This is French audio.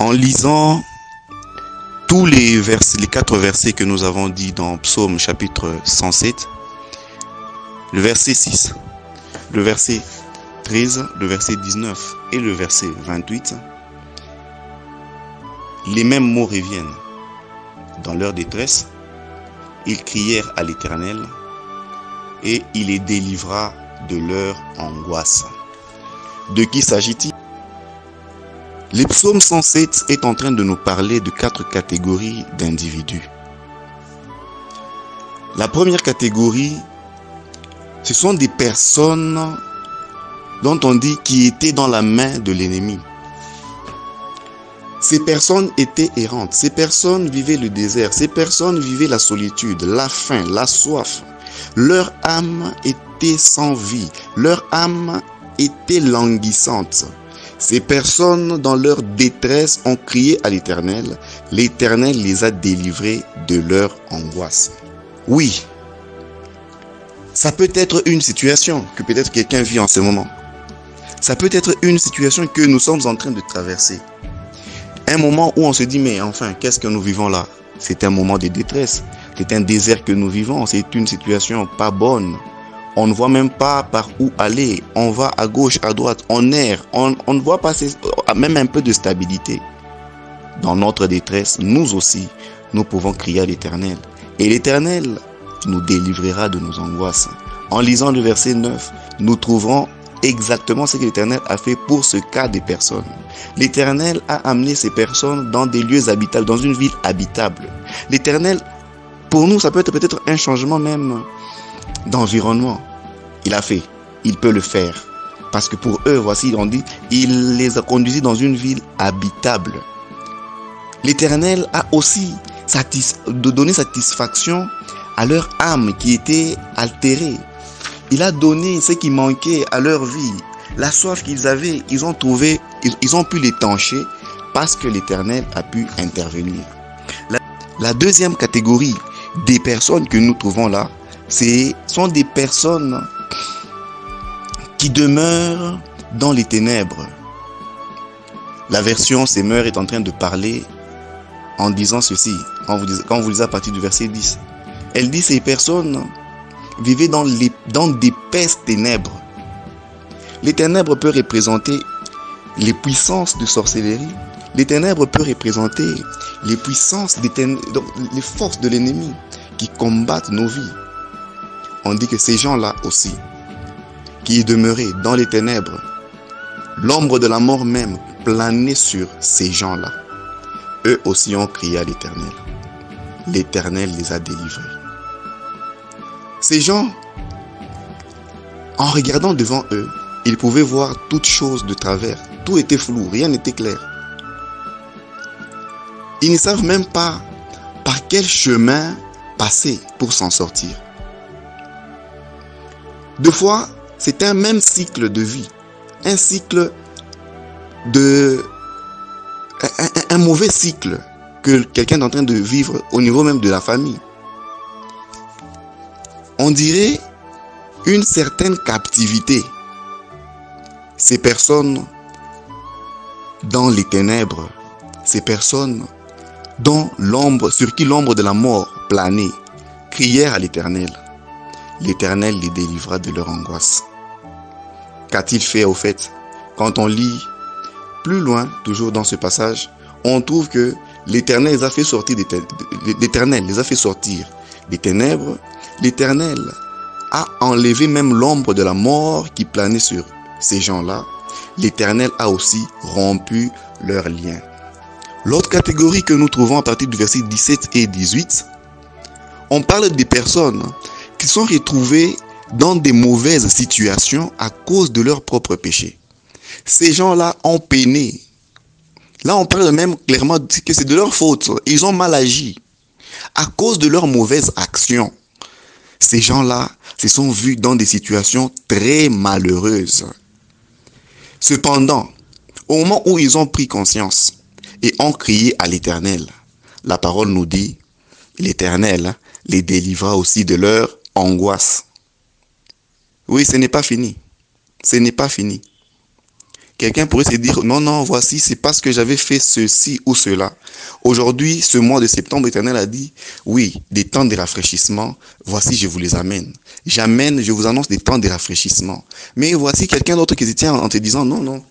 En lisant tous les, versets, les quatre versets que nous avons dit dans Psaume chapitre 107, le verset 6, le verset 13, le verset 19 et le verset 28, les mêmes mots reviennent. Dans leur détresse, ils crièrent à l'Éternel et il les délivra de leur angoisse. De qui s'agit-il? Les psaumes 107 est en train de nous parler de quatre catégories d'individus. La première catégorie, ce sont des personnes dont on dit qui étaient dans la main de l'ennemi. Ces personnes étaient errantes, ces personnes vivaient le désert, ces personnes vivaient la solitude, la faim, la soif. Leur âme était sans vie, leur âme était languissante. Ces personnes, dans leur détresse, ont crié à l'Éternel. L'Éternel les a délivrés de leur angoisse. Oui, ça peut être une situation que peut-être quelqu'un vit en ce moment. Ça peut être une situation que nous sommes en train de traverser. Un moment où on se dit, mais enfin, qu'est-ce que nous vivons là? C'est un moment de détresse. C'est un désert que nous vivons. C'est une situation pas bonne. On ne voit même pas par où aller. On va à gauche, à droite, on erre. On, ne voit pas même un peu de stabilité. Dans notre détresse, nous aussi, nous pouvons crier à l'Éternel. Et l'Éternel nous délivrera de nos angoisses. En lisant le verset 9, nous trouverons exactement ce que l'Éternel a fait pour ce cas des personnes. L'Éternel a amené ces personnes dans des lieux habitables, dans une ville habitable. L'Éternel, pour nous, ça peut être peut-être un changement même d'environnement. Il a fait, il peut le faire. Parce que pour eux, voici, on dit, il les a conduits dans une ville habitable. L'Éternel a aussi donné satisfaction à leur âme qui était altérée. Il a donné ce qui manquait à leur vie. La soif qu'ils avaient, ils ont trouvé, ils, ont pu l'étancher parce que l'Éternel a pu intervenir. La, la, deuxième catégorie des personnes que nous trouvons là, ce sont des personnes qui demeurent dans les ténèbres. La version Semeur est en train de parler en disant ceci, quand vous, lisez à partir du verset 10. Elle dit ces personnes vivez dans, dans d'épaisses ténèbres. Les ténèbres peuvent représenter les puissances de sorcellerie. Les ténèbres peuvent représenter les puissances, des les forces de l'ennemi qui combattent nos vies. On dit que ces gens-là aussi, qui demeuraient dans les ténèbres, l'ombre de la mort même planait sur ces gens-là. Eux aussi ont crié à l'Éternel. L'Éternel les a délivrés. Ces gens, en regardant devant eux, ils pouvaient voir toutes choses de travers. Tout était flou, rien n'était clair. Ils ne savent même pas par quel chemin passer pour s'en sortir. Deux fois, c'est un même cycle de vie, un cycle de... un, mauvais cycle que quelqu'un est en train de vivre au niveau même de la famille on dirait une certaine captivité. Ces personnes dans les ténèbres, ces personnes dont l'ombre, sur qui l'ombre de la mort planait, crièrent à l'Éternel. L'Éternel les délivra de leur angoisse. Qu'a-t-il fait au fait Quand on lit plus loin, toujours dans ce passage, on trouve que l'Éternel les a fait sortir l'Éternel les a fait sortir des ténèbres L'Éternel a enlevé même l'ombre de la mort qui planait sur ces gens-là. L'Éternel a aussi rompu leurs liens. L'autre catégorie que nous trouvons à partir du verset 17 et 18, on parle des personnes qui sont retrouvées dans des mauvaises situations à cause de leurs propres péchés. Ces gens-là ont peiné. Là, on parle même clairement que c'est de leur faute. Ils ont mal agi à cause de leurs mauvaises actions. Ces gens-là se sont vus dans des situations très malheureuses. Cependant, au moment où ils ont pris conscience et ont crié à l'Éternel, la parole nous dit, l'Éternel les délivra aussi de leur angoisse. Oui, ce n'est pas fini. Ce n'est pas fini. Quelqu'un pourrait se dire, non, non, voici, c'est parce que j'avais fait ceci ou cela. Aujourd'hui, ce mois de septembre, l'Éternel a dit, oui, des temps de rafraîchissement, voici, je vous les amène. J'amène, je vous annonce des temps de rafraîchissement. Mais voici quelqu'un d'autre qui se tient en te disant, non, non,